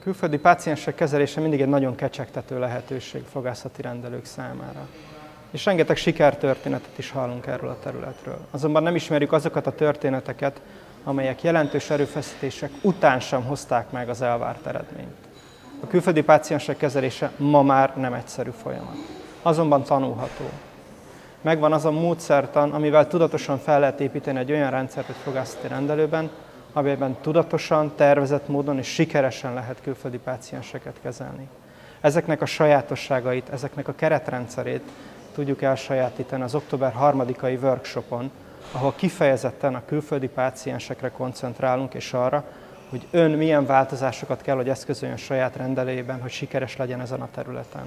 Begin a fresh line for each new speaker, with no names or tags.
külföldi páciensek kezelése mindig egy nagyon kecsegtető lehetőség fogászati rendelők számára. És rengeteg sikertörténetet is hallunk erről a területről. Azonban nem ismerjük azokat a történeteket, amelyek jelentős erőfeszítések után sem hozták meg az elvárt eredményt. A külföldi páciensek kezelése ma már nem egyszerű folyamat. Azonban tanulható. Megvan az a módszertan, amivel tudatosan fel lehet építeni egy olyan rendszert egy fogászati rendelőben, amelyben tudatosan, tervezett módon és sikeresen lehet külföldi pácienseket kezelni. Ezeknek a sajátosságait, ezeknek a keretrendszerét tudjuk elsajátítani az október 3-ai workshopon, ahol kifejezetten a külföldi páciensekre koncentrálunk, és arra, hogy ön milyen változásokat kell, hogy eszközöljön saját rendelőjében, hogy sikeres legyen ezen a területen.